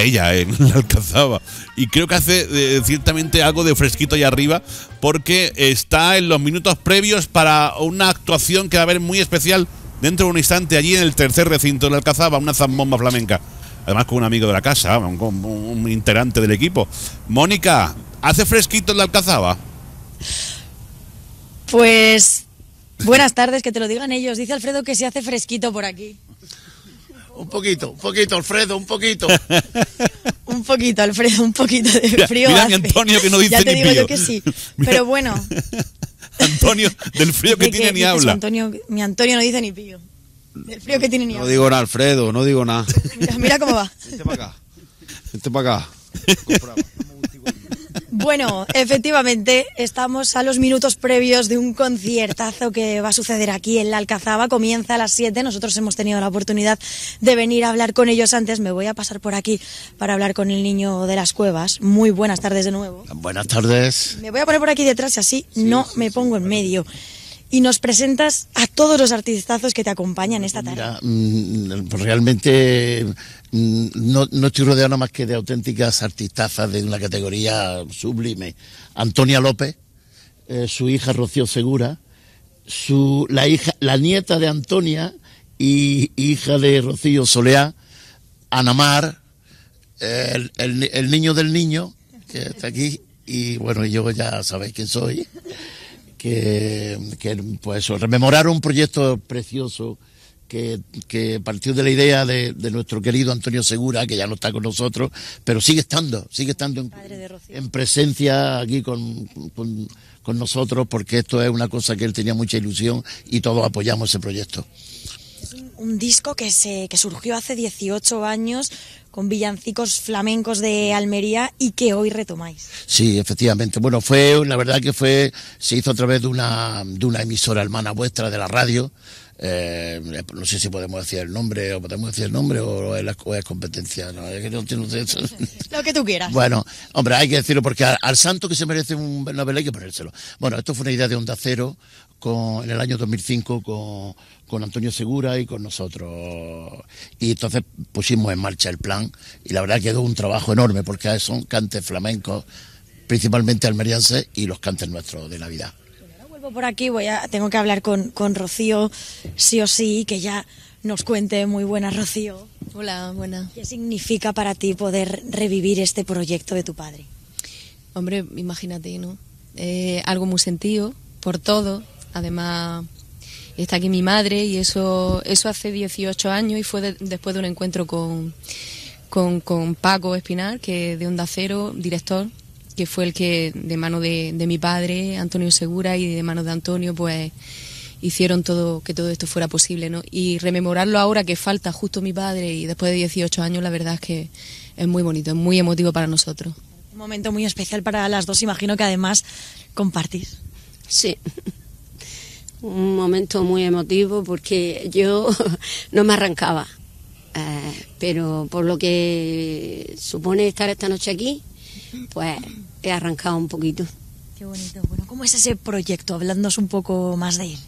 ella en la Alcazaba. Y creo que hace eh, ciertamente algo de fresquito ahí arriba, porque está en los minutos previos para una actuación que va a haber muy especial dentro de un instante allí en el tercer recinto de la Alcazaba, una zambomba flamenca. Además con un amigo de la casa, un, un integrante del equipo. Mónica, ¿hace fresquito en la Alcazaba? Pues buenas tardes, que te lo digan ellos. Dice Alfredo que se hace fresquito por aquí. Un poquito, un poquito, Alfredo, un poquito. un poquito, Alfredo, un poquito de frío. Mira, Antonio que no dice ya te ni digo pío. yo que sí. Pero bueno. Antonio, del frío que, tiene ni habla. Antonio, mi Antonio no dice ni pío. Del frío que tiene ni No habla. digo nada, Alfredo, no digo nada. Mira, mira cómo va. Vente para acá. Vente para acá. Bueno, efectivamente, estamos a los minutos previos de un conciertazo que va a suceder aquí en la Alcazaba. Comienza a las 7. Nosotros hemos tenido la oportunidad de venir a hablar con ellos antes. Me voy a pasar por aquí para hablar con el niño de las cuevas. Muy buenas tardes de nuevo. Buenas tardes. Me voy a poner por aquí detrás y así no me pongo en medio. Y nos presentas a todos los artistazos que te acompañan esta tarde. Mira, mm, pues realmente mm, no, no estoy rodeado nada más que de auténticas artistazas de una categoría sublime. Antonia López, eh, su hija Rocío Segura, su, la, hija, la nieta de Antonia y hija de Rocío Soleá, Anamar, el, el, el niño del niño, que está aquí, y bueno, yo ya sabéis quién soy que, que, pues rememorar un proyecto precioso que, que partió de la idea de, de, nuestro querido Antonio Segura, que ya no está con nosotros, pero sigue estando, sigue estando en, en presencia aquí con, con, con, nosotros, porque esto es una cosa que él tenía mucha ilusión y todos apoyamos ese proyecto. Un, disco que, se, que surgió hace 18 años con villancicos flamencos de Almería y que hoy retomáis. Sí, efectivamente. Bueno, fue, la verdad que fue, se hizo a través de una, de una emisora hermana vuestra de la radio. Eh, no sé si podemos decir el nombre o podemos decir el nombre o es, o es competencia. No, es que no, no sé eso. Lo que tú quieras. Bueno, hombre, hay que decirlo porque al, al santo que se merece un Nobel hay que ponérselo. Bueno, esto fue una idea de Onda Cero con, en el año 2005 con, con Antonio Segura y con nosotros. Y entonces pusimos en marcha el plan y la verdad quedó un trabajo enorme porque son cantes flamencos, principalmente almerienses y los cantes nuestros de Navidad. Vuelvo por aquí, voy a, tengo que hablar con, con Rocío, sí o sí, que ya nos cuente. Muy buena, Rocío. Hola, buena. ¿Qué significa para ti poder revivir este proyecto de tu padre? Hombre, imagínate, ¿no? Eh, algo muy sentido por todo. Además, está aquí mi madre y eso, eso hace 18 años y fue de, después de un encuentro con, con, con, Paco Espinar, que de Onda Cero, director, que fue el que de mano de, de, mi padre, Antonio Segura, y de mano de Antonio, pues hicieron todo que todo esto fuera posible, ¿no? Y rememorarlo ahora que falta justo mi padre y después de 18 años, la verdad es que es muy bonito, es muy emotivo para nosotros. Un momento muy especial para las dos, imagino que además compartís. Sí, un momento muy emotivo porque yo no me arrancaba, eh, pero por lo que supone estar esta noche aquí, pues he arrancado un poquito. Qué bonito. Bueno, ¿cómo es ese proyecto? Hablándonos un poco más de él.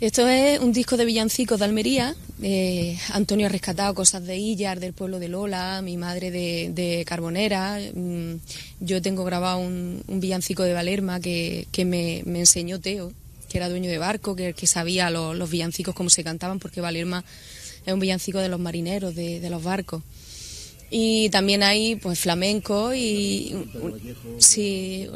Esto es un disco de villancicos de Almería. Eh, Antonio ha rescatado cosas de Illar, del pueblo de Lola, mi madre de, de Carbonera. Mm, yo tengo grabado un, un villancico de Valerma que, que me, me, enseñó Teo, que era dueño de barco, que, sabía los, villancicos cómo se cantaban, porque Valerma es un villancico de los marineros, de, de los barcos. Y también hay pues flamenco y sí.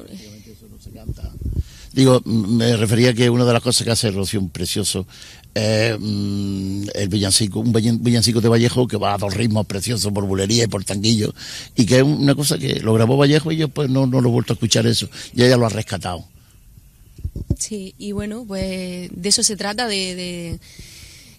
Digo, me refería que una de las cosas que hace Rocío un precioso eh, el villancico, un villancico de Vallejo que va a dos ritmos preciosos por bulería y por tanguillo y que es una cosa que lo grabó Vallejo y yo pues no, no lo he vuelto a escuchar eso y ella lo ha rescatado. Sí, y bueno, pues de eso se trata, de, de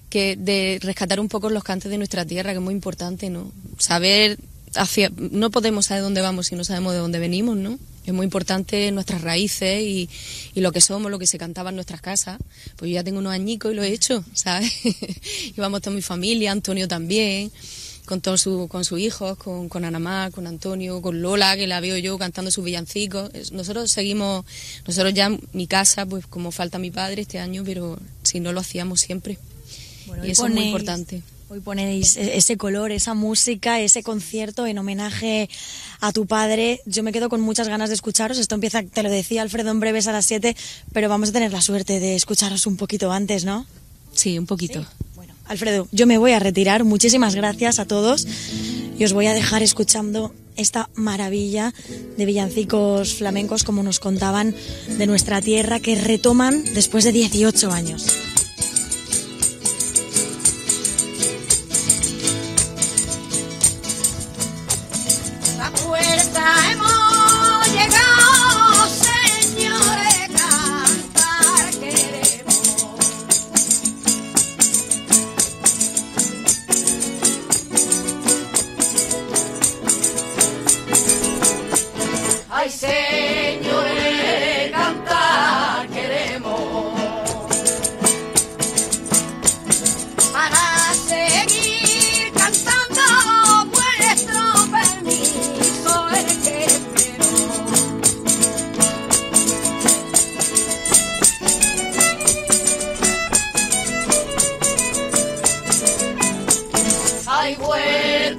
que de rescatar un poco los cantes de nuestra tierra, que es muy importante, ¿no? Saber hacia no podemos saber dónde vamos si no sabemos de dónde venimos, ¿no? Es muy importante nuestras raíces y, lo que somos, lo que se cantaba en nuestras casas. Pues yo ya tengo unos añicos y lo he hecho, ¿sabes? y vamos toda mi familia, Antonio también, con todos su, con sus hijos, con, con Anamar, con Antonio, con Lola, que la veo yo cantando sus villancicos. Nosotros seguimos, nosotros ya mi casa, pues como falta mi padre este año, pero si no lo hacíamos siempre. Bueno, y eso ponéis, es muy importante. Hoy ponéis e- ese color, esa música, ese concierto en homenaje a tu padre. Yo me quedo con muchas ganas de escucharos. Esto empieza, te lo decía Alfredo, en breves a las 7, pero vamos a tener la suerte de escucharos un poquito antes, ¿no? Sí, un poquito. Alfredo, yo me voy a retirar. Muchísimas gracias a todos y os voy a dejar escuchando esta maravilla de villancicos flamencos, como nos contaban, de nuestra tierra, que retoman después de 18 años. La puerta Ay,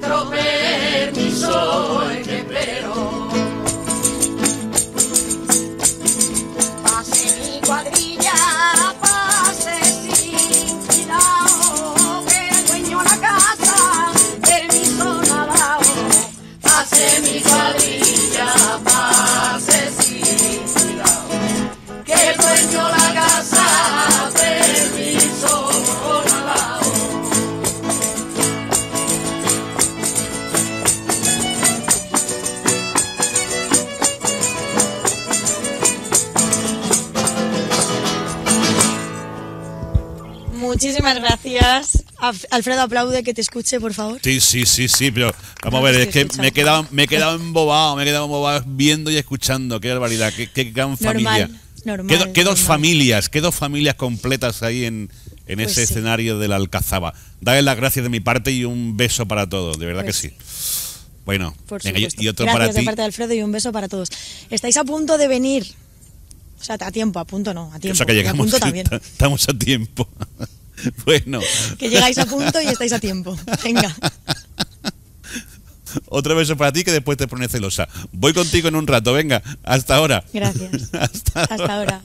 Muchísimas gracias. Alfredo, aplaude que te escuche, por favor. Sí, sí, sí, sí, pero vamos No a ver, es que me he quedado, me he quedado embobado, me he quedado embobado viendo y escuchando, qué barbaridad, qué, qué gran Normal, familia. normal, qué, do- qué dos familias, qué dos familias completas ahí en, en Pues ese sí. escenario de la Alcazaba. Dale las gracias de mi parte y un beso para todos, de verdad Pues que sí. Bueno, venga, y- otro Gracias para de ti. parte de Alfredo y un beso para todos. Estáis a punto de venir. O sea, a tiempo, a punto no, a tiempo. o sea que Y a llegamos, punto también. estamos a tiempo. bueno, Que llegáis a punto y estáis a tiempo. Venga. otro beso para ti que después te pones celosa. Voy contigo en un rato, venga, hasta ahora. Gracias. hasta Hasta ahora.